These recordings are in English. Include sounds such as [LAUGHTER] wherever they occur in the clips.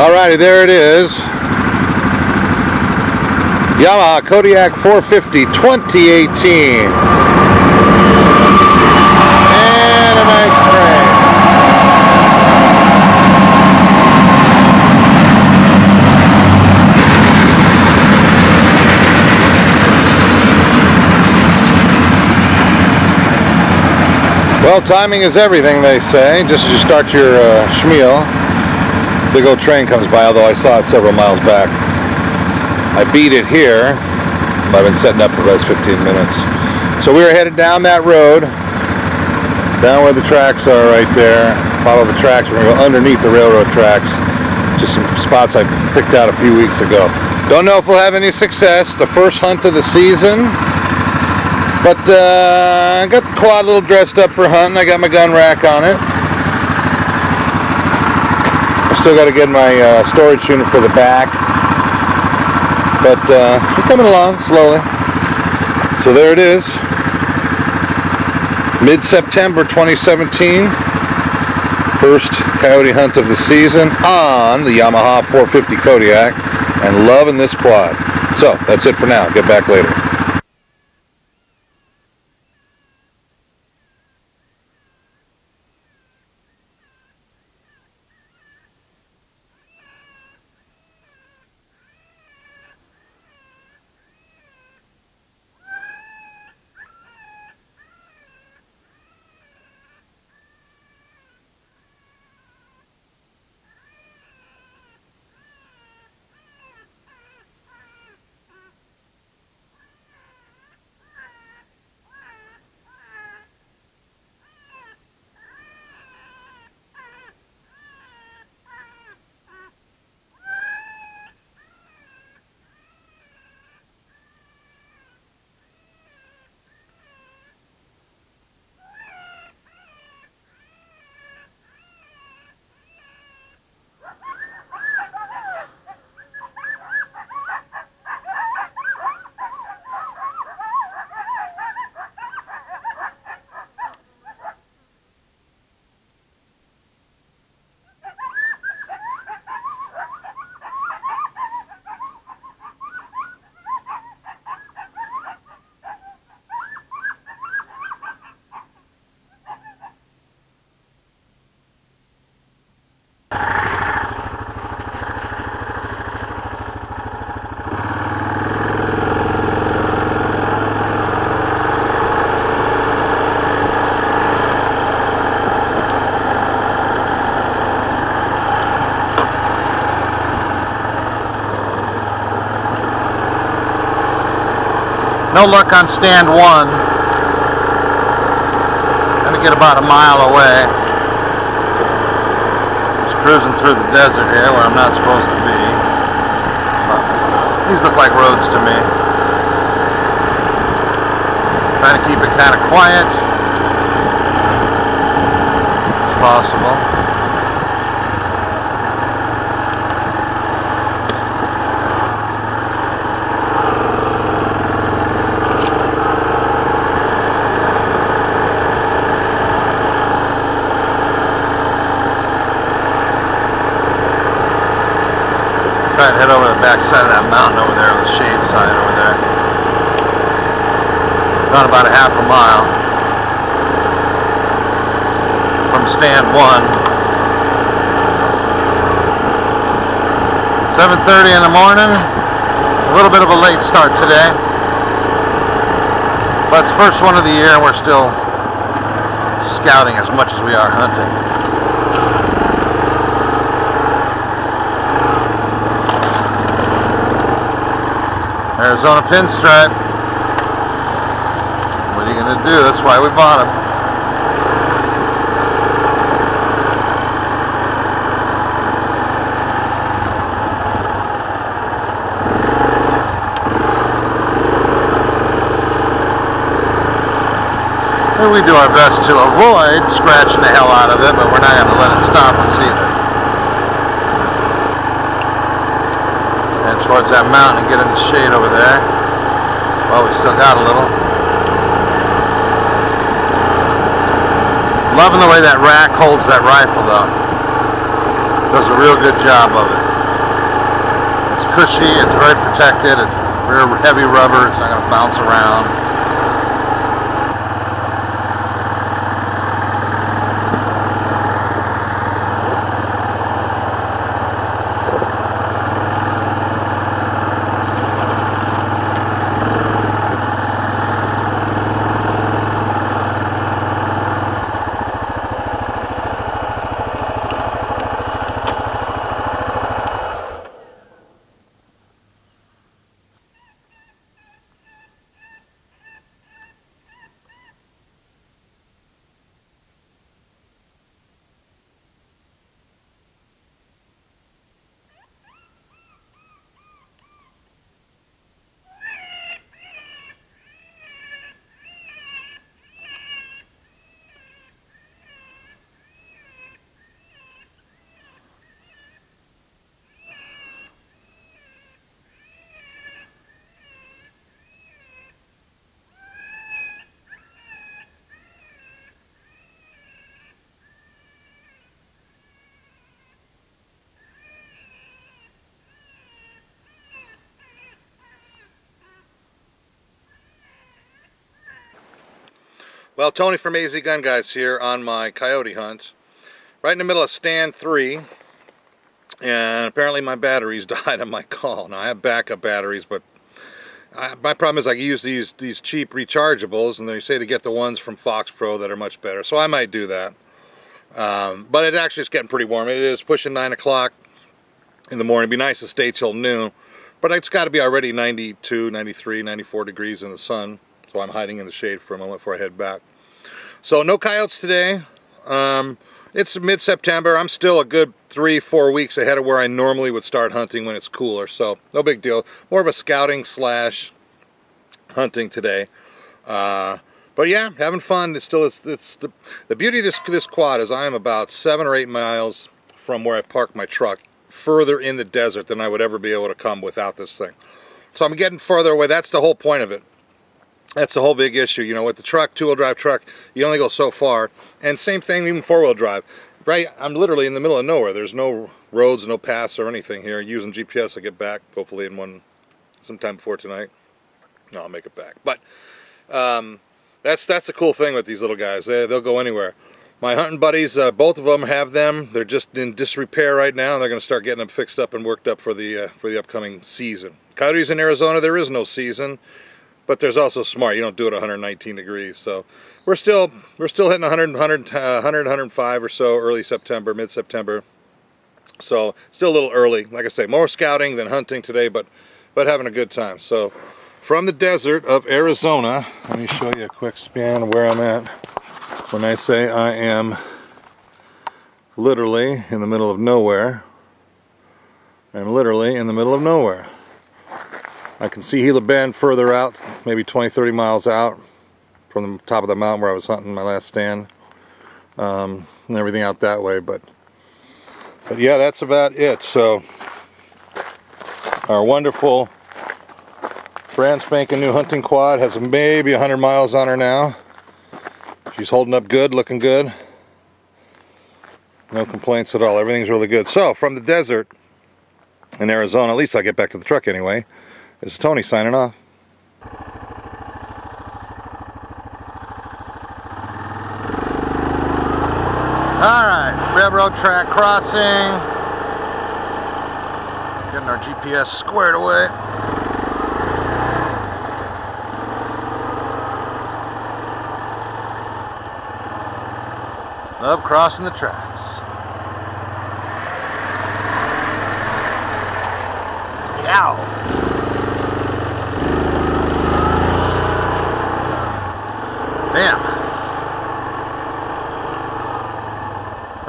Alrighty, there it is. Yamaha Kodiak 450 2018. And a nice frame. Well, timing is everything, they say. Just as you start your uh, schmeal, big old train comes by, although I saw it several miles back. I beat it here. I've been setting up for the last 15 minutes. So we are headed down that road, down where the tracks are right there. Follow the tracks. We're going to go underneath the railroad tracks. Just some spots I picked out a few weeks ago. Don't know if we'll have any success. The first hunt of the season. But uh, I got the quad a little dressed up for hunting. I got my gun rack on it. Still got to get my uh, storage unit for the back. But uh, we're coming along slowly. So there it is. Mid-September 2017. First coyote hunt of the season on the Yamaha 450 Kodiak. And loving this quad. So that's it for now. Get back later. No luck on stand one. Gonna get about a mile away. Just cruising through the desert here where I'm not supposed to be. But these look like roads to me. Trying to keep it kind of quiet as possible. Try and head over to the back side of that mountain over there on the shade side over there. Gone about a half a mile from stand one. 7.30 in the morning. A little bit of a late start today. But it's first one of the year and we're still scouting as much as we are hunting. Arizona pinstripe. What are you going to do? That's why we bought them. And we do our best to avoid scratching the hell out of it, but we're not going to let it stop us either. And towards that mountain and get in the shade over there. Well, we still got a little. Loving the way that rack holds that rifle though. Does a real good job of it. It's cushy, it's very protected, it's very heavy rubber, it's not going to bounce around. Well, Tony from AZ Gun Guys here on my coyote hunt. Right in the middle of stand three. And apparently my batteries [LAUGHS] died on my call. Now I have backup batteries, but I, my problem is I use these these cheap rechargeables, and they say to get the ones from Fox Pro that are much better. So I might do that. Um, but it actually is getting pretty warm. It is pushing 9 o'clock in the morning. It'd be nice to stay till noon. But it's got to be already 92, 93, 94 degrees in the sun. So I'm hiding in the shade for a moment before I head back. So no coyotes today. Um, it's mid-September. I'm still a good three, four weeks ahead of where I normally would start hunting when it's cooler. So no big deal. More of a scouting slash hunting today. Uh, but yeah, having fun. It's still it's, it's the the beauty of this this quad is I am about seven or eight miles from where I park my truck, further in the desert than I would ever be able to come without this thing. So I'm getting further away. That's the whole point of it. That's the whole big issue. You know, with the truck, two-wheel drive truck, you only go so far. And same thing, even four-wheel drive. Right, I'm literally in the middle of nowhere. There's no roads, no paths or anything here. Using GPS to get back, hopefully in one, sometime before tonight. No, I'll make it back. But um, that's that's the cool thing with these little guys. They, they'll go anywhere. My hunting buddies, uh, both of them have them. They're just in disrepair right now, and they're going to start getting them fixed up and worked up for the uh, for the upcoming season. Coyotes in Arizona, there is no season but there's also smart. You don't do it 119 degrees. So we're still we're still hitting 100, 100, uh, 100 105 or so early September, mid September. So still a little early. Like I say, more scouting than hunting today, but but having a good time. So from the desert of Arizona, let me show you a quick span of where I'm at. When I say I am literally in the middle of nowhere, I'm literally in the middle of nowhere. I can see Gila Bend further out, maybe 20, 30 miles out from the top of the mountain where I was hunting my last stand. Um, and everything out that way, but but yeah, that's about it. So our wonderful brand spanking new hunting quad has maybe 100 miles on her now. She's holding up good, looking good. No complaints at all. Everything's really good. So from the desert in Arizona, at least I get back to the truck anyway. This is Tony signing off. Alright, railroad track crossing. Getting our GPS squared away. Love crossing the tracks. Yow!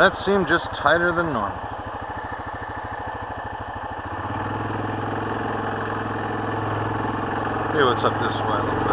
That seemed just tighter than normal. Hey, what's up this way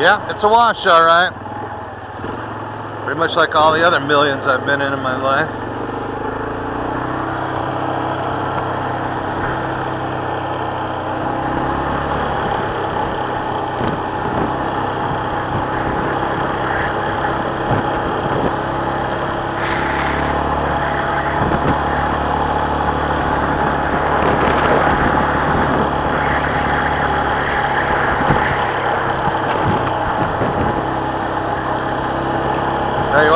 Yeah, it's a wash, all right. Pretty much like all the other millions I've been in in my life.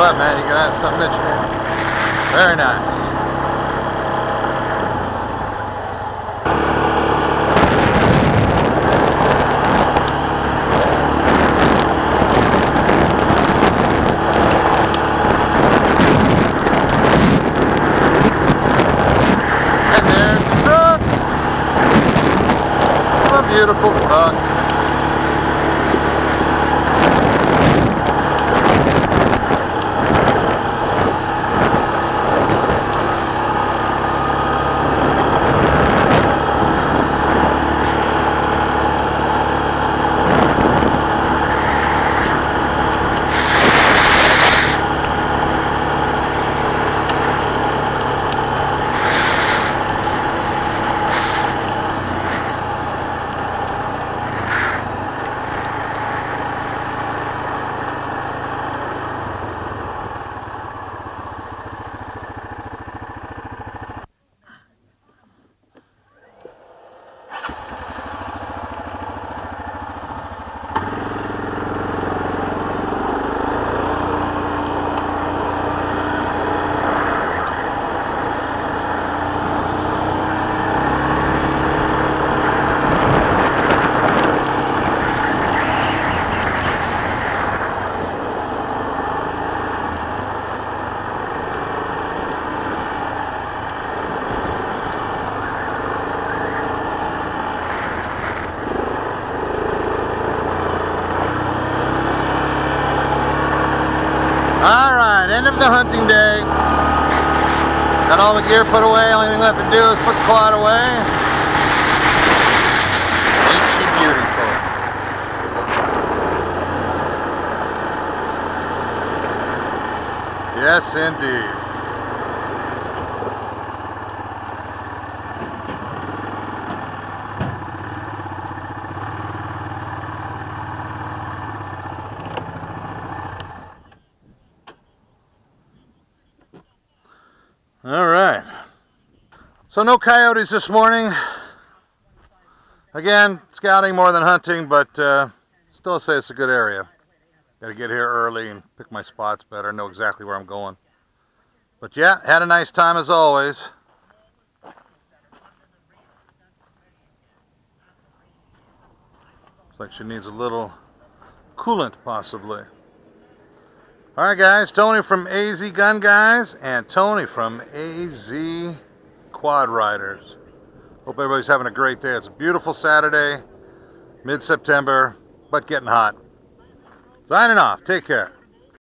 What, man, you have something interesting. Very nice. Beautiful truck. All right, end of the hunting day. Got all the gear put away. Only thing left to do is put the quad away. Ain't she beautiful? Yes, indeed. All right. So no coyotes this morning. Again, scouting more than hunting, but uh, still say it's a good area. Got to get here early and pick my spots better, know exactly where I'm going. But yeah, had a nice time as always. Looks like she needs a little coolant, possibly. All right, guys. Tony from AZ Gun Guys and Tony from AZ Quad Riders. Hope everybody's having a great day. It's a beautiful Saturday, mid-September, but getting hot. Signing off. Take care.